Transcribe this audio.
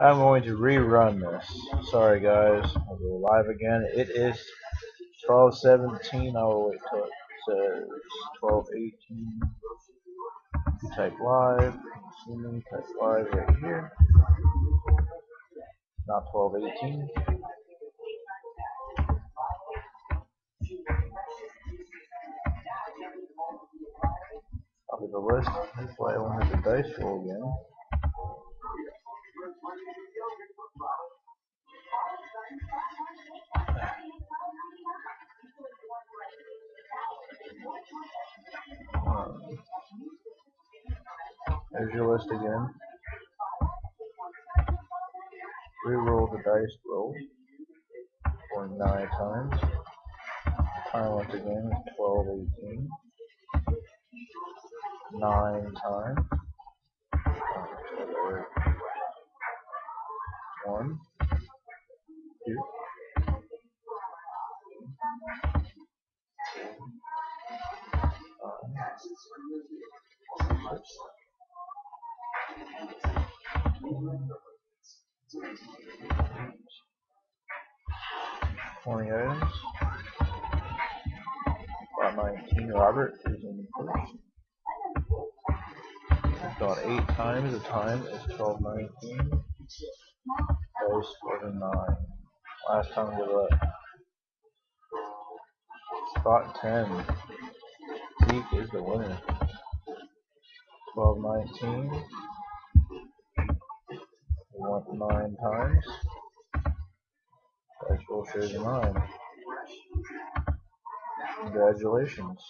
I'm going to rerun this. Sorry guys, I'll go live again. It is 12:17. I will wait till it says 12:18. Type live. Assuming type live right here. Not 12:18. Copy the list. That's why I wanted the dice roll again. there's your list again. Reroll the dice roll for 9 times. Time once again is 12, 18. 9 times. 1. Twenty items. Got nineteen. Robert is in first. Got eight times. The time is twelve nineteen. Dice was a nine. Last time we up. Spot ten. Zeke is the winner. Twelve nineteen. We want nine times. Dice roll nine. Congratulations.